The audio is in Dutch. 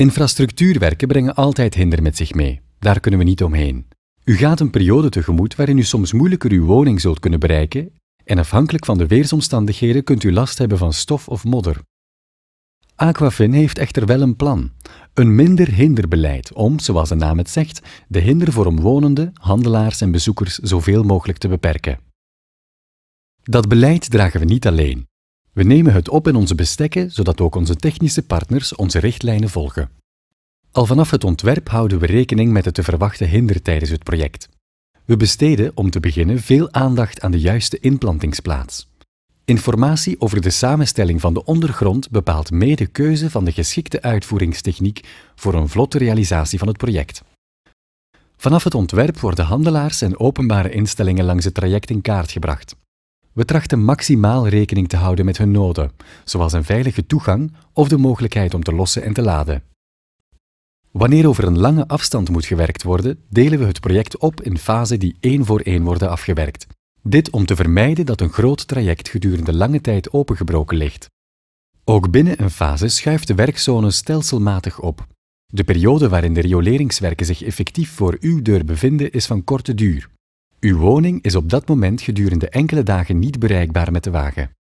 Infrastructuurwerken brengen altijd hinder met zich mee. Daar kunnen we niet omheen. U gaat een periode tegemoet waarin u soms moeilijker uw woning zult kunnen bereiken en afhankelijk van de weersomstandigheden kunt u last hebben van stof of modder. Aquafin heeft echter wel een plan. Een minder hinderbeleid om, zoals de naam het zegt, de hinder voor omwonenden, handelaars en bezoekers zoveel mogelijk te beperken. Dat beleid dragen we niet alleen. We nemen het op in onze bestekken, zodat ook onze technische partners onze richtlijnen volgen. Al vanaf het ontwerp houden we rekening met de te verwachten hinder tijdens het project. We besteden, om te beginnen, veel aandacht aan de juiste inplantingsplaats. Informatie over de samenstelling van de ondergrond bepaalt mede keuze van de geschikte uitvoeringstechniek voor een vlotte realisatie van het project. Vanaf het ontwerp worden handelaars en openbare instellingen langs het traject in kaart gebracht. We trachten maximaal rekening te houden met hun noden, zoals een veilige toegang of de mogelijkheid om te lossen en te laden. Wanneer over een lange afstand moet gewerkt worden, delen we het project op in fasen die één voor één worden afgewerkt. Dit om te vermijden dat een groot traject gedurende lange tijd opengebroken ligt. Ook binnen een fase schuift de werkzone stelselmatig op. De periode waarin de rioleringswerken zich effectief voor uw deur bevinden is van korte duur. Uw woning is op dat moment gedurende enkele dagen niet bereikbaar met de wagen.